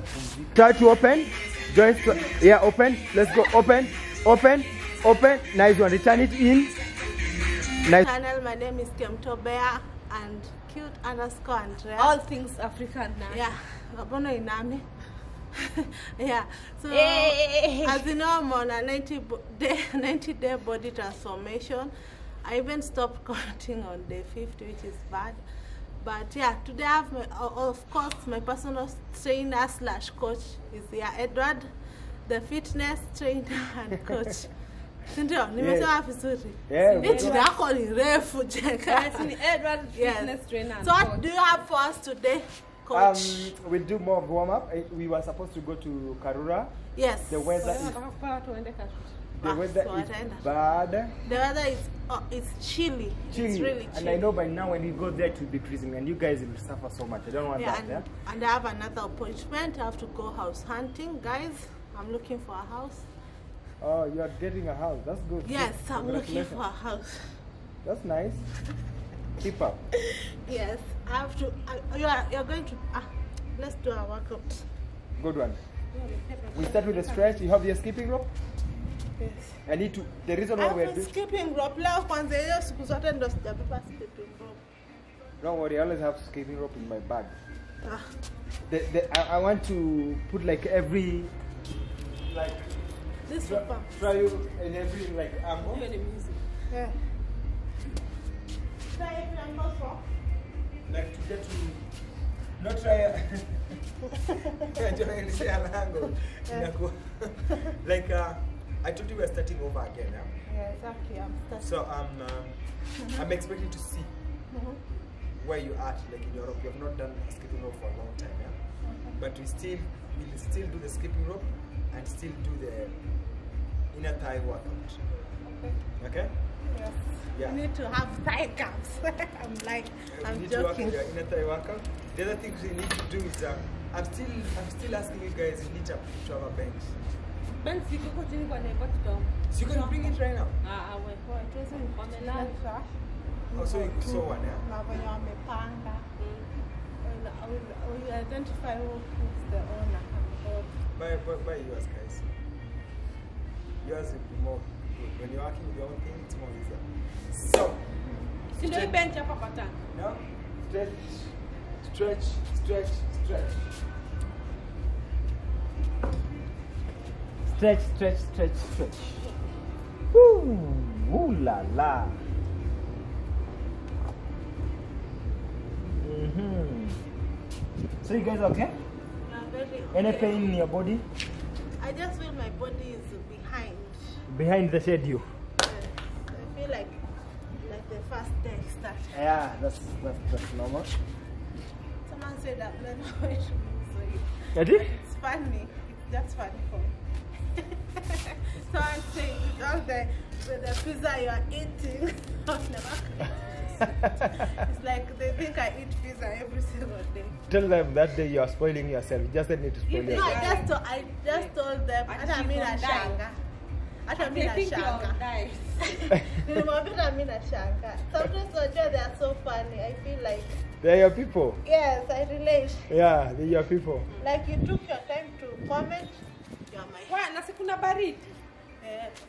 tufai kupumzika Try to open. Joyce, try- yeah, open. Let's go. Open, open, open. Nice one. Return it in. Nice. channel. My name is Kemunto Bear and cute underscore Andrea. All things African now. yeah, Abono Inami. yeah, so Hey. as you know, I'm on a 90 day, 90 day body transformation. I even stopped counting on day 50, which is bad. But yeah, today I have my, o- of course, my personal trainer slash coach is here, Edward, the fitness trainer and coach. Sindio, nimesema vizuri. Yeah, jina yako ni refu jeka. Yes, in Edward Yes. Fitness Trainer. and So what do you have for us today, Um, we'll do more warm up. We were supposed to go to Karura. yes. The weather is nataka kupata tuende kashuti. the weather is bad. The weather is oh, it's chilly. It's Chilly. and. I know by now when you go there it will be freezing and you guys will suffer so much. I don't want Yeah, that. and, Yeah? and I have another appointment. I have to go house hunting, guys. I'm looking for a house. Oh, you are getting a house. That's good. Yes, Good. I'm looking for a house. That's nice. Keep up. Yes, I have to. I, you are you're going to. Ah, let's do a workout. Good one. We start with the stretch. You have your skipping rope. Yes. I need to. The reason I why we're have doing. skipping rope. Leo kwanza hiyo siku zote ndo sijabeba skipping rope. Don't worry, I always have skipping rope in my bag. Ah, The, the, I, I want to put like every like this try, super. try you in every like angle. Hiyo ni music. Yeah. Try it and go for. Like to get to not try. Enjoy and say an angle. Inakuwa- like uh, I told you we're starting over again. Yeah? Yeah, exactly. I'm starting. So um, um I'm expecting to see Mhm. where you are, like in Europe. You have not done skipping rope for a long time, yeah. But we still we'll still do the skipping rope and still do the inner thigh workout. Okay. Okay? Yes. Yeah. You need to have thigh gaps. I'm like, I'm you need to work joking. on your inner thigh workout. The other things we need to do is um, I'm still I'm still asking you guys you need to, to have a bench. Ben siko huko chini kwa neighbor tutam. So you can bring it right now. Ah, ah, we. Wamelala. Oh, so you saw one, yeah? Na venye wamepanga. I will, identify who is the owner. and Buy, buy, buy yours, guys. Yours will be more good. When you're working with your own thing, it's more easier. So, Si ndio hii bench hapa kwa tank. now, stretch, stretch, stretch, stretch. Stretch, stretch, stretch, stretch. Woo, ooh la la. Mm-hmm. So you guys okay? Yeah, very Any okay. pain in your body? I just feel my body is behind. Behind the schedule. Yes. I feel like like the first day started. Yeah, that's that's, that's normal. Someone said I've never went to lose weight. Ready? It's funny. Just funny for me. So I'm saying with the with the pizza you are eating, I've never it's like they think I eat pizza every single day. Tell them that day you are spoiling yourself. You just need to spoil You No. I just told, I just told them Ati hata mimi she's on nashanga. Hata mimi They think you're on nashanga. diet. Nilimwambia hata mimi nashanga. Sometimes unajua they are so funny. I feel like They're your people. yes, I relate. Yeah, they're your people. Like you took your time to comment. You're my Wa, na si kuna baridi.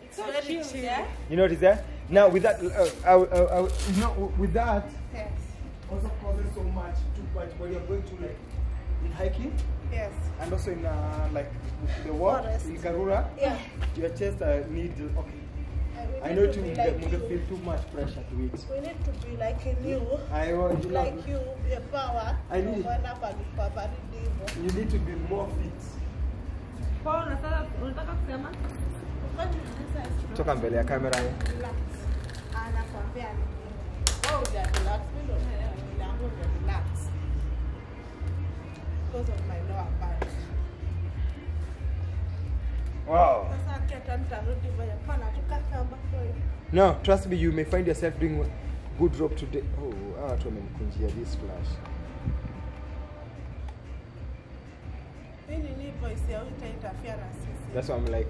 It's So very chill, chill. yeah? You know what is that? Now with that, uh, I, will- I, will- I, will- you know, with that Yes. also causes so much too much when you're going to like in hiking Yes. and also in uh, like the walk in Karura. Yeah. Your chest uh, need okay. And I need know to to be get like you. feel too much pressure to it. We need to be like in you. I want you know, Like you, your power. I need- Kuona palikuwa baridi hivyo. you need to be more fit. Kwa hiyo unataka unataka kusema? Kwani unaweza extra- Toka mbele ya kamera. relax. Anakwambia? Wewe huja relax, mimi ndo mwili wangu relax. Because of my lower back. Wow. Sasa akiata nitarudi moja pana tukaka ambako No, trust me, you may find yourself doing good rope today. Oh, hawa watu wamenikunjia this flash. hii ni ni voice ya uta interfere sisi. That's why I'm like,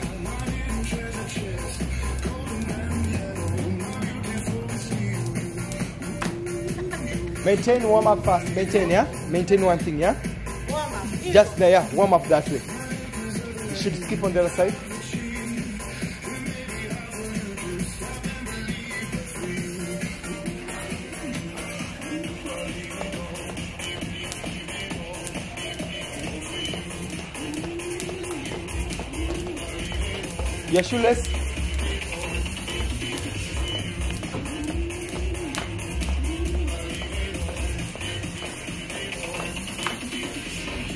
Maintain warm up first. Maintain, yeah? Maintain one thing, yeah? Warm up. Just there, yeah. Warm up that way. You should skip on the other side. Your shoeless.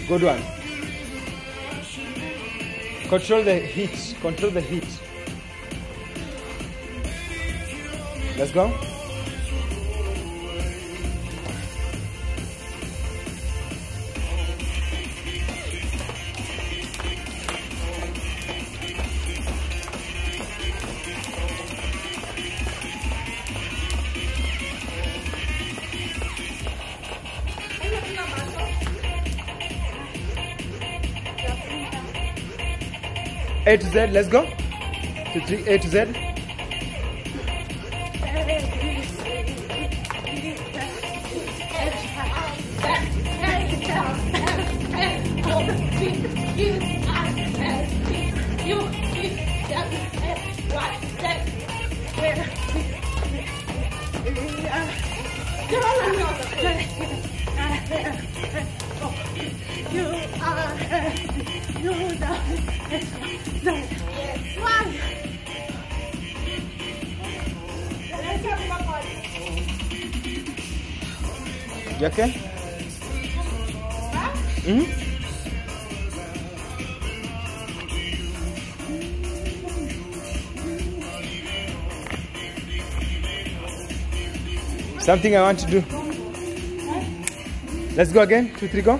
Good one. Control the heat. Control the heat. Let's go. A to Z, let's go. To three, A to Z. hmm Something I want to do. Let's go again. Two, three, go.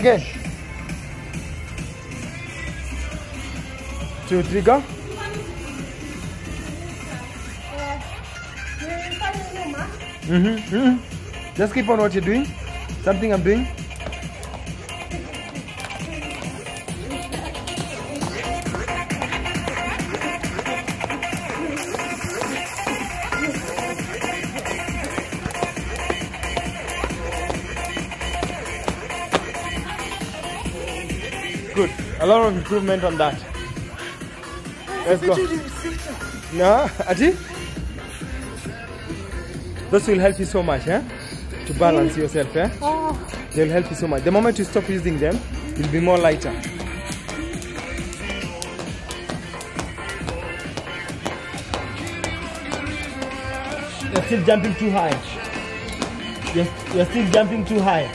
Again. Two, three, go. Mm-hmm. mm-hmm. Just keep on what you're doing. Something I'm doing. Lot of improvement on that. Let's go. No, Ati? This will help you so much, eh? To balance yourself, eh? They'll help you so much. The moment you stop using them, you'll be more lighter. You're still jumping too high. You're, you're still jumping too high.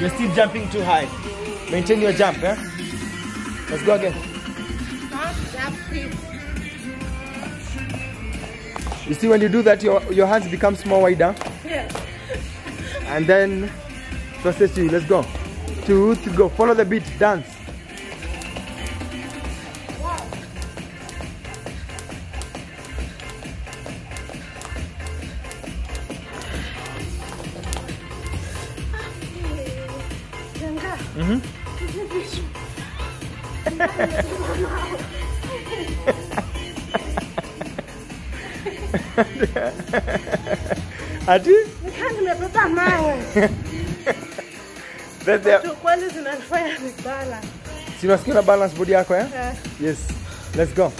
You're still jumping too high. Maintain your jump, eh? Let's go again. You see, when you do that, your, your hands becomes more wider. Yes. And then, process you. Let's go. Two, three, go. Follow the beat. Dance. Ati? Nikaa nimebeba mawe. That's the, Tu kweli zinanifanya nibala. si unasikia una balance body yako eh? Eh, Yes. Let's go.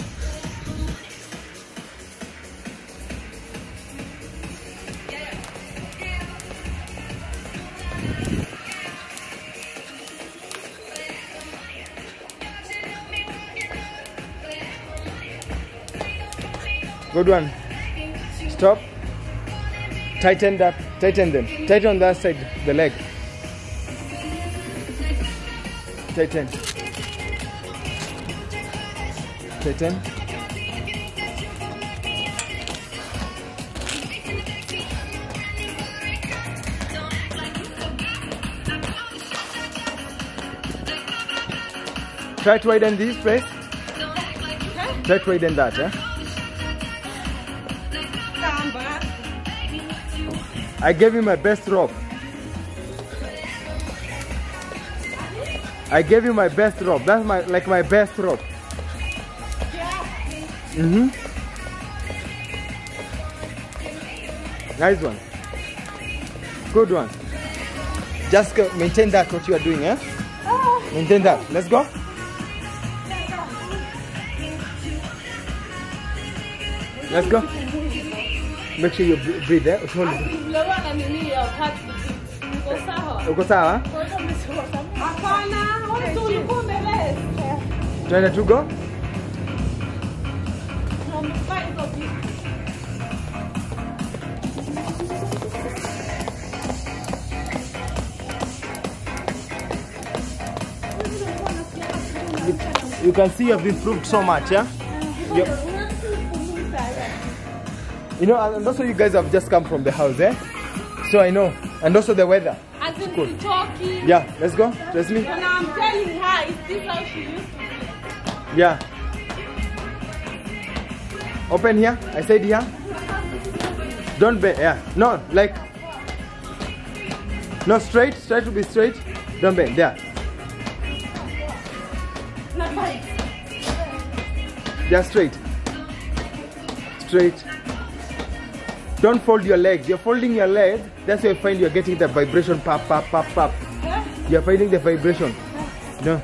Good one. Stop. Tighten that. Tighten them. Tighten on that side, the leg. Tighten. Tighten. Try to widen this place. Try to widen that, eh? I gave you my best rope. I gave you my best rope. That's my like my best rope. Mm-hmm. Nice one. Good one. Just go, maintain that what you are doing, eh? Maintain that. Let's go. Let's go. Make sure you breathe, eh? Hold it. Mlewa na nini ya heartbeat. Niko sawa. Uko sawa? Hapana, wewe tu ulikuwa umeless. Twende tu go. Umevaa hizo vitu. You can see you've improved so much, yeah? You, you know, and also you guys have just come from the house, eh? So I know. And also the weather. As in Cool. sitoki. Yeah, let's go. Trust me. And I'm telling her, is this how she used to be? Yeah. Open here. I said here. Don't bend. Yeah. No, like. No, straight. Try to be straight. Don't bend. There. Just straight. Straight. Don't fold your legs. You're folding your legs. That's why you find you're getting the vibration. Pop, pop, pop, pop. You're finding the vibration. No.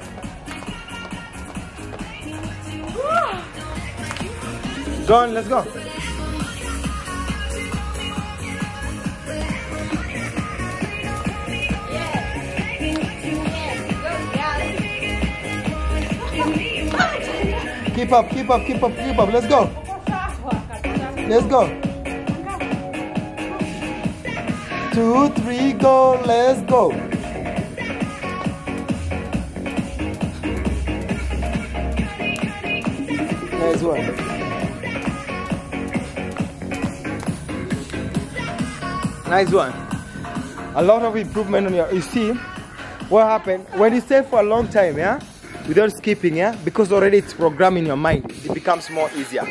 Go on, let's go. Keep up, keep up, keep up, keep up. Let's go. Let's go. Two, three, go. Let's go. Nice one. Nice one. A lot of improvement on your. You see, what happened when you stay for a long time, yeah, without skipping, yeah, because already it's programmed in your mind, it becomes more easier.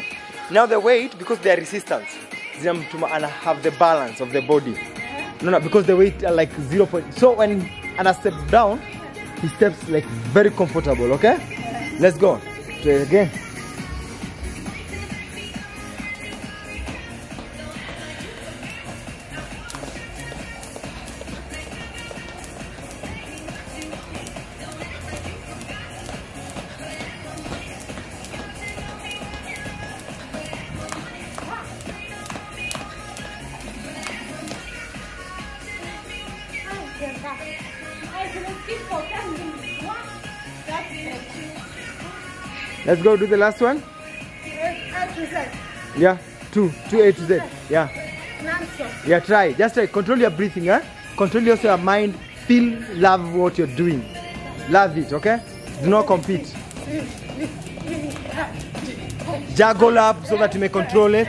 Now the weight, because they are resistance, ana have the balance of the body. No, no, because the weight are like zero point. So when Anna step down, he steps like very comfortable. Okay, let's go. Try again. Let's go do the last one. Yeah, two, two A to Z. Yeah, yeah. Try, just try. Control your breathing, huh? Control also your uh, mind. Feel, love what you're doing. Love it, okay? Do not compete. Juggle up so that you may control it.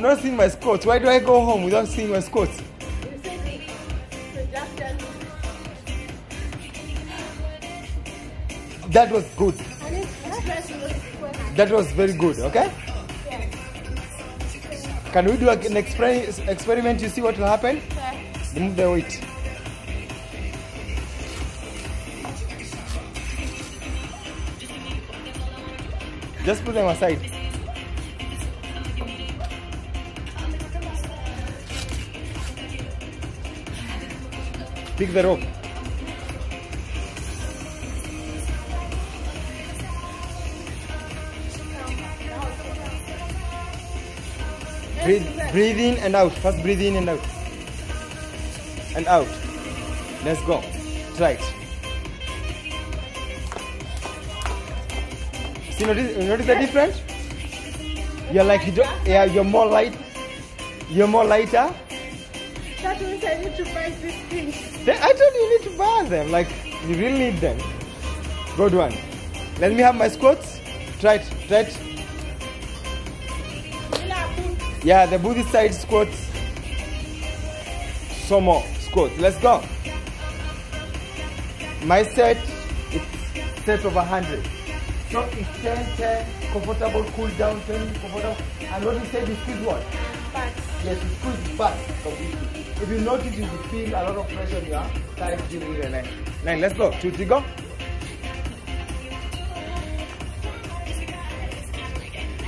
not seen my squats. Why do I go home without seeing my squats? That was good. That was very good, okay? Can we do an exper- experiment to see what will happen? Remove the weight. Just put them aside. Pick the rope. Breathe, breathe in and out. First breathe in and out. And out. Let's go. Try it. See, notice, notice the difference? You're like, you're more light. You're more lighter. Then I told you you need to buy them. Like, you really need them. Good one. Let me have my squats. Try it. Try it. Yeah, the Buddhist side squats. Some more squats. Let's go. My set is set of 100. So it's 10, 10, comfortable, cool down, 10, comfortable. And what you said is squeeze what? Yes, you squeeze back completely. If you notice, you feel a lot of pressure on your neck. Nine, let's go. Two, three, go.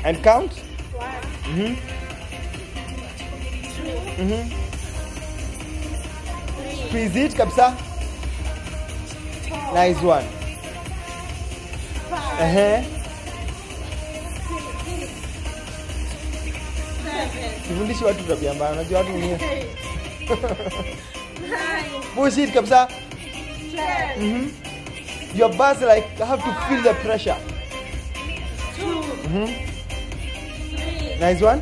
And count. one, Mm-hmm. two, Mm-hmm. Squeeze it, kabisa. four, Nice one. five, Uh-huh. Sifundishi watu tabia mbaya, unajua watu wenyewe. Nine, Push it kabisa. ten, Mm-hmm. Your bars like have to feel the pressure. two, Mm-hmm. three, Nice one.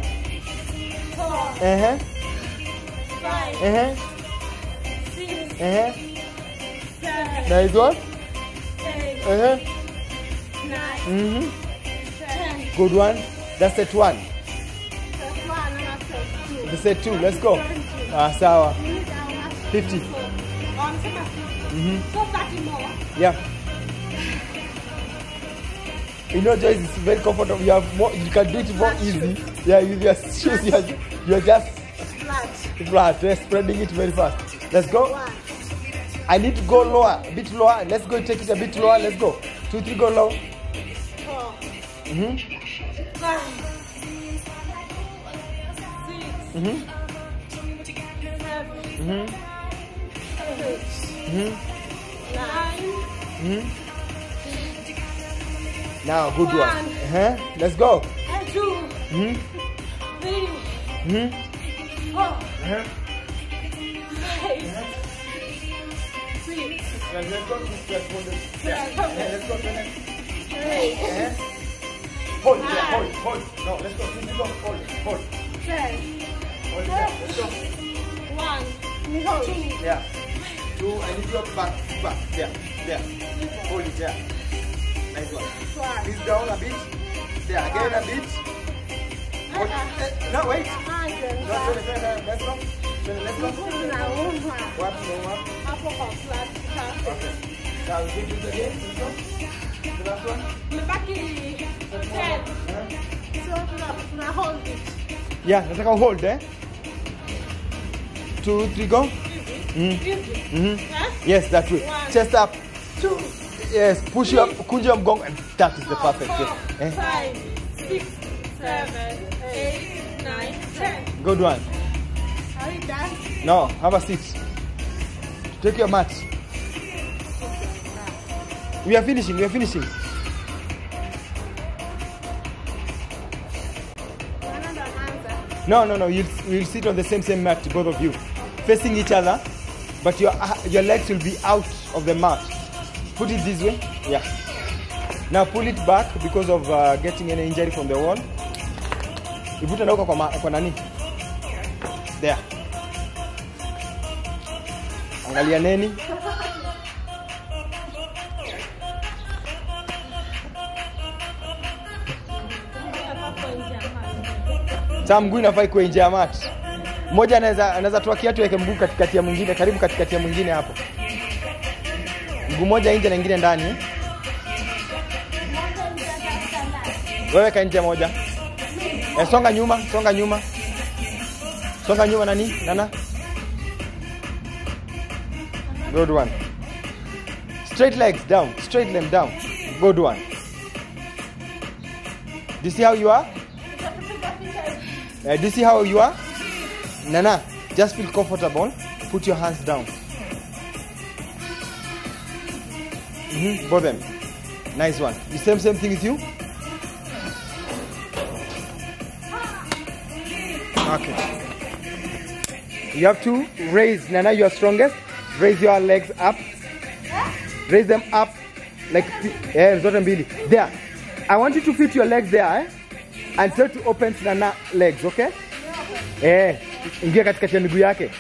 four, Uh-huh. five, Uh-huh. six, Uh-huh. seven, Nice one. eight, Uh-huh. nine, Mm-hmm. ten. Good one. That's set one. That's one that's set two. Let's go. Ah, sawa. You need 50. Mm-hmm. So 30 more. Yeah. You know, Joyce is very comfortable. You have more. You can do it more easy. Yeah, with your shoes, you're, you're just Flat. flat, yeah, spreading it very fast. Let's go. I need to go lower, a bit lower. Let's go. Take it a bit lower. Let's go. Two, three, go low. Mm-hmm. five, Mm-hmm. Mm-hmm. eight, Mm-hmm. nine, Mm-hmm. Now, good one. One. Uh-huh. Let's go. and two, Mm-hmm. three, Mm-hmm. four, Uh-huh. five, six, Let's go. Let's go. Let's go. eight, Uh-huh. Hold, yeah, hold, hold. No, let's go. Let's go. Hold, hold. ten, Hold. Let's go. one, Yeah. Two, I need your back, back. There, there. Hold it there. Nice one. Squeeze down a bit. There, again a bit. It. No, wait. No, turn it. Let's go. It, let's go. What, no, what? Okay. Now, we do this again. The last one. Imebaki ten. Huh? So tuna tuna hold it. Yeah, nataka hold, eh? Two, three, go. Mm. Mm-hmm. Yeah? Yes, that way. Chest up. Two, Yes, push your kunja gong, and that is the perfect. four, five, six, seven, eight, nine, ten. Good one. Are we done? No, have a seat. Take your mat. We are finishing. We are finishing. No, no, no. You'll, you'll sit on the same same mat, both of you, facing each other, but your uh, your legs will be out of the mat. Put it this way. Yeah. Now pull it back because of uh, getting any injury from the wall. Ivute na huko kwa, nani? There. Angalia neni. Sasa mguu inafaa ikuwe. Mmoja anaweza anaweza toa kiatu yake mguu katikati ya mwingine, karibu katikati ya mwingine hapo. Mguu moja nje na ingine ndani. Wewe ka nje moja. e, songa nyuma, songa nyuma. Songa nyuma nani? Nana? Good one. Straight legs down, straight leg down. Good one. Do you see how you are? Uh, do you see how you are? Nana, just feel comfortable. Put your hands down. Mm-hmm. Both them. Nice one. The same same thing with you. Okay. You have to raise Nana. You are strongest. Raise your legs up. Raise them up like yeah, zote mbili. There. I want you to fit your legs there eh? and try to open Nana legs, okay? Eh, ingia ya miguu yake.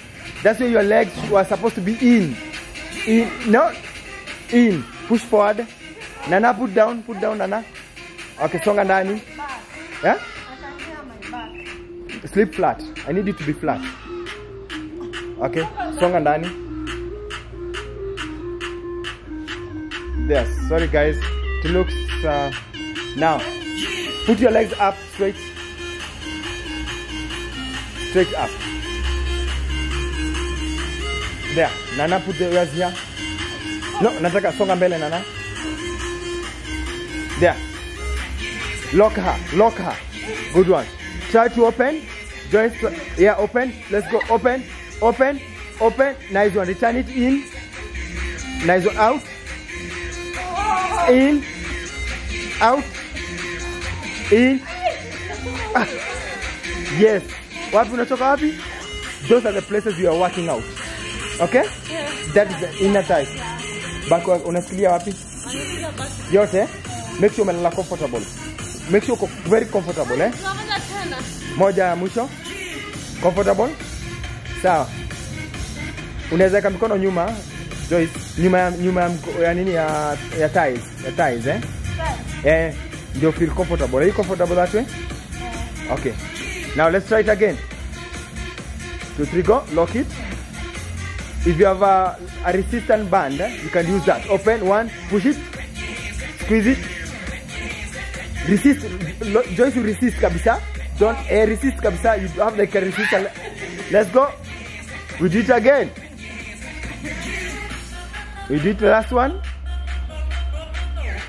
That's where your legs were supposed to be in. In, no, in. Push forward. Nana, put down, put down Nana. Okay, songa ndani. Yeah? Sleep flat. I need you to be flat. Okay, songa ndani. Yes, sorry guys. It looks uh, now. Put your legs up straight. Straight up. There. Nana, put the ears here. No, nataka songa mbele Nana. There. Lock her. Lock her. Good one. Try to open. Joyce, yeah, open. Let's go. Open. Open. Open. Nice one. Return it in. Nice one. Out. In. Out. In. Ah. Yes. Wapi unatoka wapi? Those are the places you are working out. Okay? yeah. That is the inner thigh. Back unasikilia wapi? Yote. Make sure umelala comfortable. Make sure uko very comfortable eh? Moja ya mwisho. Comfortable? Sawa. Unaweza weka mikono nyuma Joyce, nyuma ya nyuma ya, ya nini ya ya thighs, ya thighs eh? yeah. Eh, ndio feel comfortable. Are you comfortable that way? yeah. Okay. Now let's try it again. Two, three, go. Lock it. If you have a, a resistant band, eh, you can use that. Open one, push it, squeeze it. Resist. Joyce, you resist kabisa. Don't eh, resist kabisa. You have like a resistant. Let's go. We do it again. We do it the last one.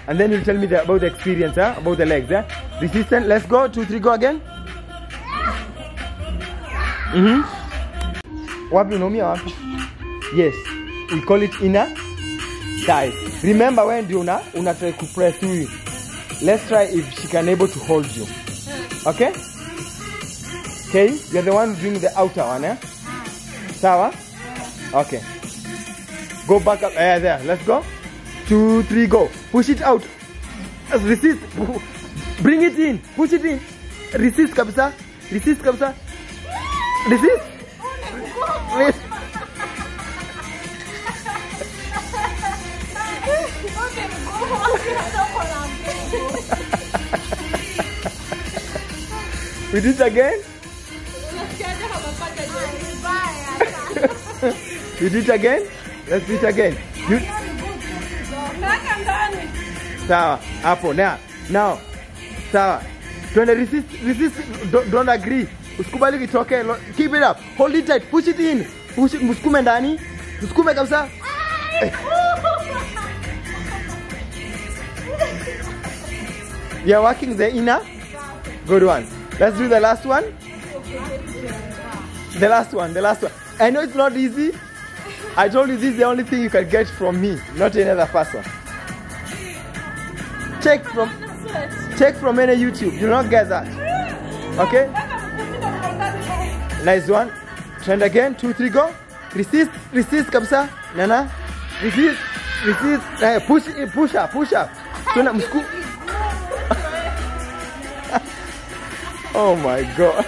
And then you'll tell me the, about the experience, huh? about the legs. Huh? Resistant, let's go. Two, three, go again. Mm-hmm. Wapi unaumia wapi? Yes. We call it inner thigh. Remember when ndio una una try kupress huyu. Let's try if she can able to hold you. Okay? Okay, you're the one doing the outer one, eh? Sawa? Okay. Go back up. Eh, there. Let's go. Two, three, go. Push it out. Resist. Bring it in. Push it in. Resist kabisa. Resist kabisa. Resist. Resist. We do it again. We do it again. Let's do it again. You, sawa. Hapo. Now. Now. Twende resist. Resist. Don't, don't agree. Usikubali kitoke. Lo- Keep it up. Hold it tight. Push it in. Push it. Msukume ndani. Msukume kabisa. Eh. You're working the inner. Good one. Let's do the last one. The last one. The last one. I know it's not easy. I told you this is the only thing you can get from me, not another person. Check from check from any YouTube. You not get that. Okay? Nice one. Trend again. Two, three, go. Resist, resist kabisa. Nana. Resist, resist. Eh, push, eh, push up, push up. Tuna msku. oh my god.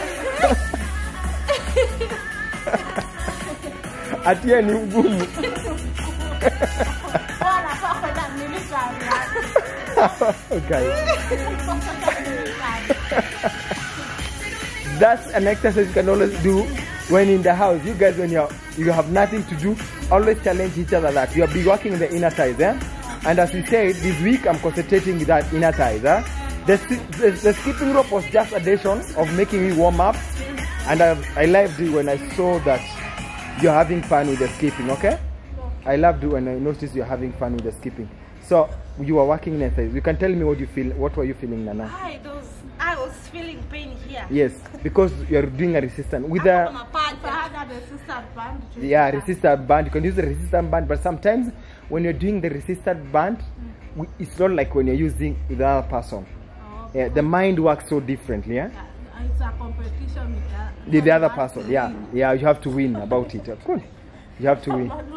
Atia ni mgumu. okay. That's an exercise you can always do when in the house. You guys, when you you have nothing to do, always challenge each other that you have be working in the inner thighs. Eh? And as we said, this week I'm concentrating with that inner thighs. Eh? The, the, the skipping rope was just addition of making me warm up. And I, I loved it when I saw that you're having fun with the skipping, okay? I loved it when I noticed you're having fun with the skipping. So you are working in the thighs. You can tell me what you feel. What were you feeling, Nana? Was, I was feeling pain here. Yes, because you're doing a resistance with Hapo the kuna I had a resistant band, yeah resistor band. You can use the resistor band, but sometimes when you're doing the resisted band, we, it's not like when you're using the other person. Oh, Yeah, the mind works so differently. Yeah, yeah, it's a competition with the, the, the other person. Yeah, yeah, you have to win about it. Of course, you have to oh, win.